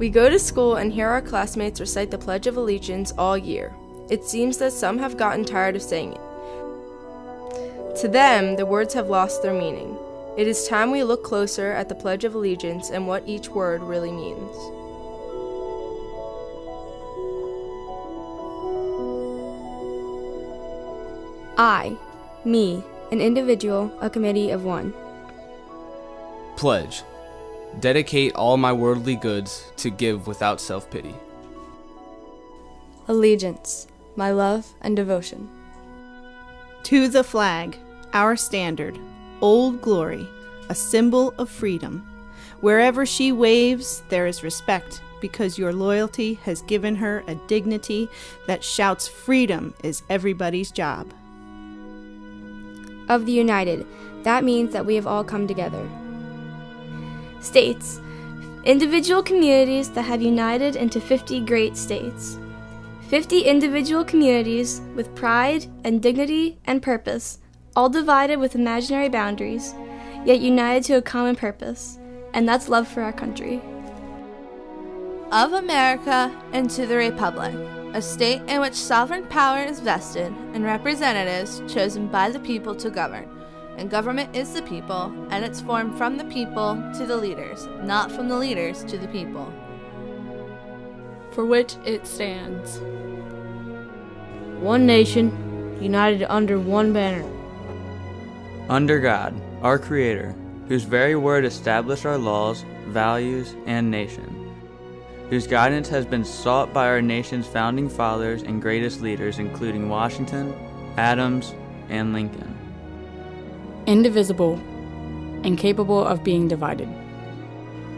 We go to school and hear our classmates recite the Pledge of Allegiance all year. It seems that some have gotten tired of saying it. To them, the words have lost their meaning. It is time we look closer at the Pledge of Allegiance and what each word really means. I, me, an individual, a committee of one. Pledge. Dedicate all my worldly goods to give without self pity. Allegiance, my love and devotion. To the flag, our standard, Old Glory, a symbol of freedom. Wherever she waves, there is respect because your loyalty has given her a dignity that shouts freedom is everybody's job. Of the United, that means that we have all come together. States, individual communities that have united into 50 great states. 50 individual communities with pride and dignity and purpose, all divided with imaginary boundaries, yet united to a common purpose, and that's love for our country. Of America and to the Republic, a state in which sovereign power is vested and representatives chosen by the people to govern and government is the people, and it's formed from the people to the leaders, not from the leaders to the people. For which it stands. One nation, united under one banner. Under God, our Creator, whose very word established our laws, values, and nation, whose guidance has been sought by our nation's founding fathers and greatest leaders, including Washington, Adams, and Lincoln indivisible, and capable of being divided.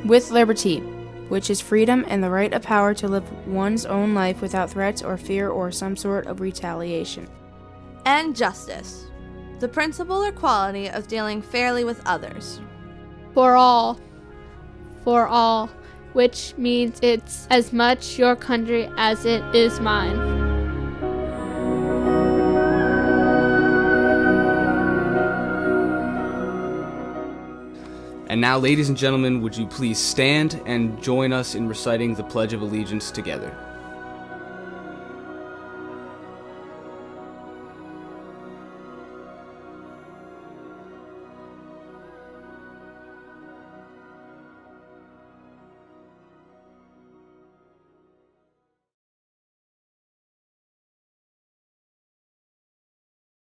With liberty, which is freedom and the right of power to live one's own life without threats or fear or some sort of retaliation. And justice, the principle or quality of dealing fairly with others. For all. For all, which means it's as much your country as it is mine. And now, ladies and gentlemen, would you please stand and join us in reciting the Pledge of Allegiance together?